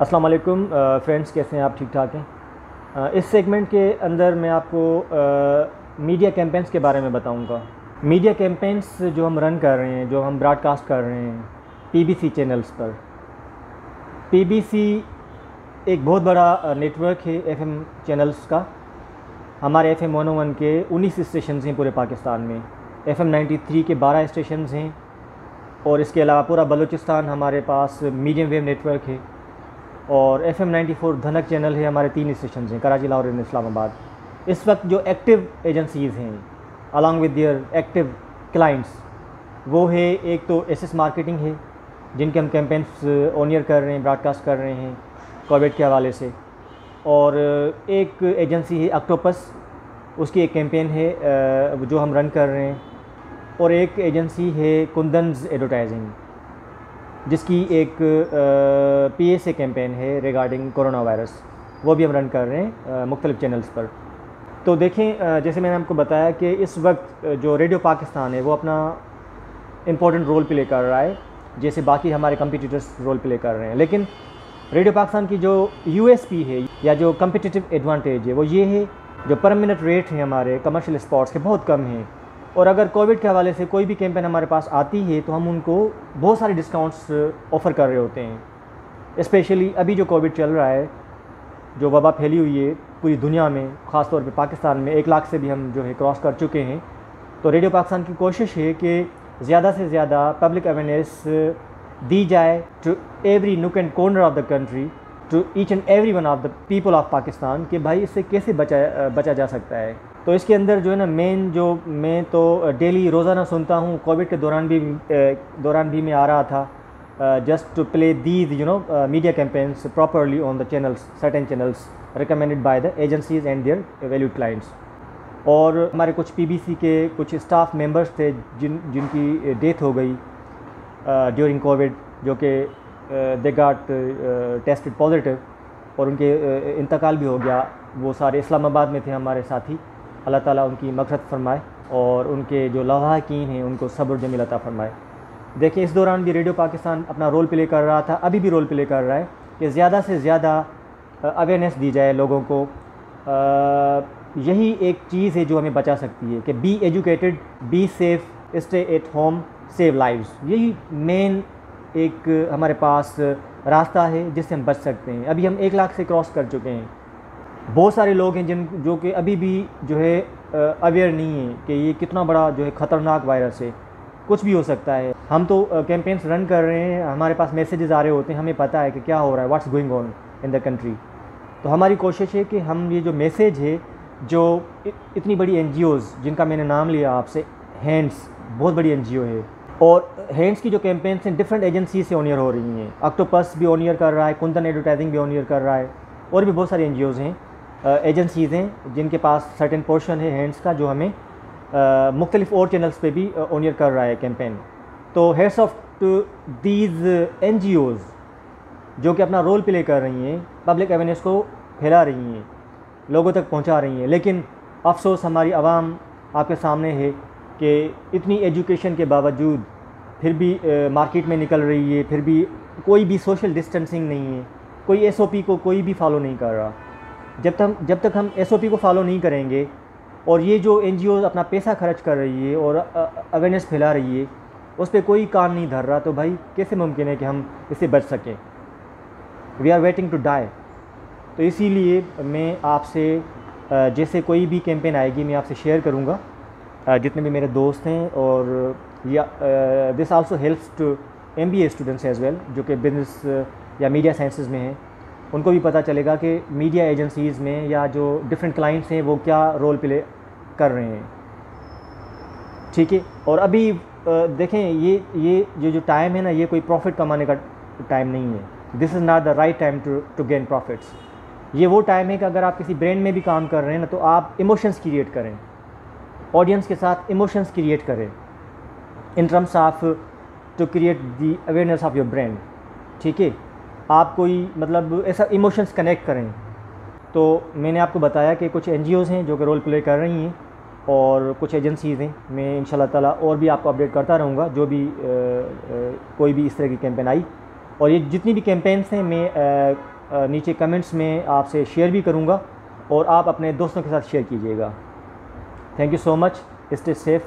अस्सलाम वालेकुम फ्रेंड्स, कैसे हैं आप? ठीक ठाक हैं? इस सेगमेंट के अंदर मैं आपको मीडिया कैंपेन्स के बारे में बताऊँगा। मीडिया कैंपेन्स जो हम रन कर रहे हैं, जो हम ब्रॉडकास्ट कर रहे हैं पीबीसी चैनल्स पर। पीबीसी एक बहुत बड़ा नेटवर्क है एफएम चैनल्स का। हमारे एफ़ एम वन के 19 स्टेशन हैं पूरे पाकिस्तान में। एफ़ एम थ्री के 12 स्टेशन हैं। और इसके अलावा पूरा बलूचिस्तान हमारे पास मीडियम वेव नेटवर्क है। और F M ninety four Dhanak channel है हमारे तीन स्टेशन हैं, कराची, लाहौर एंड इस्लामाबाद। इस वक्त जो एक्टिव एजेंसीज़ हैं along with their active clients वो है, एक तो एस एस मार्केटिंग है, जिनके हम कैंपेन्स ऑनियर कर रहे हैं ब्रॉडकास्ट कर रहे हैं कोविड के हवाले से। और एक एजेंसी है अक्टोपस उसकी एक कैंपेन है जो हम रन कर रहे हैं। और एक एजेंसी है कुंदन्स एडवर्टाइजिंग जिसकी एक पी एस ए कैंपेन है रिगार्डिंग कोरोना वायरस वो भी हम रन कर रहे हैं मुख्तलिफ़ चैनल्स पर। तो देखें जैसे मैंने आपको बताया कि इस वक्त जो रेडियो पाकिस्तान है, वो अपना इम्पोर्टेंट रोल प्ले कर रहा है, जैसे बाकी हमारे कम्पिटिटर्स रोल प्ले कर रहे हैं। लेकिन रेडियो पाकिस्तान की जो यू है, या जो कम्पिटिटिव एडवांटेज है, वो ये है, जो पर मिनट रेट हैं हमारे कमर्शियल स्पॉट्स के बहुत कम हैं। और अगर कोविड के हवाले से कोई भी कैंपेन हमारे पास आती है तो हम उनको बहुत सारे डिस्काउंट्स ऑफ़र कर रहे होते हैं। स्पेशली अभी जो कोविड चल रहा है, जो वबा फैली हुई है पूरी दुनिया में ख़ास तौर पे पाकिस्तान में, एक लाख से भी हम जो है क्रॉस कर चुके हैं। तो रेडियो पाकिस्तान की कोशिश है कि ज़्यादा से ज़्यादा पब्लिक अवेयरनेस दी जाए to every nook and corner of the country to each and every one of the people of Pakistan कि भाई इससे कैसे बचा बचा जा सकता है। तो इसके अंदर जो है ना मेन जो, मैं तो डेली रोज़ाना सुनता हूँ। कोविड के दौरान भी दौरान भी मैं आ रहा था just to play these you know media campaigns properly on the channels certain channels recommended by the agencies and their valued clients और हमारे कुछ पीबीसी के कुछ स्टाफ मेंबर्स थे, जिन, जिनकी डेथ हो गई ड्यूरिंग कोविड जो कि दे गाट टेस्टेड पॉजिटिव और उनके इंतकाल भी हो गया। वो सारे इस्लामाबाद में थे हमारे साथी। अल्लाह ताला उनकी मगफरत फरमाए और उनके जो लवाहकीन हैं उनको सब्र जमील अता फरमाए। देखिए इस दौरान भी रेडियो पाकिस्तान अपना रोल प्ले कर रहा था अभी भी रोल प्ले कर रहा है कि ज़्यादा से ज़्यादा अवेयरनेस दी जाए लोगों को। अ, यही एक चीज़ है जो हमें बचा सकती है कि be educated be safe stay at home save lives यही मेन एक हमारे पास रास्ता है जिससे हम बच सकते हैं। अभी हम एक लाख से क्रॉस कर चुके हैं। बहुत सारे लोग हैं जिन जो कि अभी भी जो है अवेयर नहीं है कि ये कितना बड़ा जो है ख़तरनाक वायरस है। कुछ भी हो सकता है। हम तो कैंपेन्स रन कर रहे हैं। हमारे पास मैसेजेस आ रहे होते हैं। हमें पता है कि क्या हो रहा है what's going on in the country तो हमारी कोशिश है कि हम ये जो मैसेज है, जो इतनी बड़ी एन जिनका मैंने नाम लिया आपसे हैंड्स बहुत बड़ी एनजीओ है। और हैंड्स की जो कैंपेन्स हैं डिफरेंट एजेंसी से ऑनियर हो रही हैं। अक्टोपस भी ऑनियर कर रहा है कुंदन एडवर्टाइजिंग भी ऑनियर कर रहा है। और भी बहुत सारी एन हैं। एजेंसीज़ हैं जिनके पास सर्टेन पोर्शन है हैंड्स का जो हमें मुख्तलिफ़ और चैनल्स पे भी ऑनियर कर रहा है कैंपेन तो हेड्स ऑफ़ दीज एन जो कि अपना रोल प्ले कर रही हैं पब्लिक अवेयरनेस को फैला रही हैं लोगों तक पहुँचा रही हैं। लेकिन अफसोस हमारी आवाम आपके सामने है कि इतनी एजुकेशन के बावजूद फिर भी अ, मार्केट में निकल रही है फिर भी कोई भी सोशल डिस्टेंसिंग नहीं है कोई एसओपी को कोई भी फॉलो नहीं कर रहा। जब तक जब तक हम एसओपी को फॉलो नहीं करेंगे और ये जो एनजीओ अपना पैसा खर्च कर रही है और अवेयरनेस फैला रही है, उस पर कोई कान नहीं धर रहा तो भाई कैसे मुमकिन है कि हम इससे बच सकें? We are waiting to die तो इसीलिए मैं आपसे जैसे कोई भी कैंपेन आएगी, मैं आपसे शेयर करूँगा। जितने भी मेरे दोस्त हैं और, या this also helps to M B A students as well जो कि बिज़नेस या मीडिया साइंसेज में हैं। उनको भी पता चलेगा कि मीडिया एजेंसीज़ में या जो डिफरेंट क्लाइंट्स हैं, वो क्या रोल प्ले कर रहे हैं। ठीक है? और अभी देखें, ये ये जो जो टाइम है ना, ये कोई प्रॉफिट कमाने का टाइम नहीं है। This is not the right time to to gain profits ये वो टाइम है कि अगर आप किसी ब्रांड में भी काम कर रहे हैं ना तो आप इमोशंस क्रिएट करें। ऑडियंस के साथ इमोशंस क्रिएट करें। In terms of to create the awareness of your brand ठीक है? आप कोई मतलब ऐसा इमोशंस कनेक्ट करें। तो मैंने आपको बताया कि कुछ एन हैं जो कि रोल प्ले कर रही हैं और कुछ एजेंसीज़ हैं। मैं इन ताला और भी आपको अपडेट करता रहूँगा जो भी अ, अ, कोई भी इस तरह की कैंपेन आई। और ये जितनी भी कैंपेन्स हैं मैं आ, नीचे कमेंट्स में आपसे शेयर भी करूँगा और आप अपने दोस्तों के साथ शेयर कीजिएगा। Thank you so much stay safe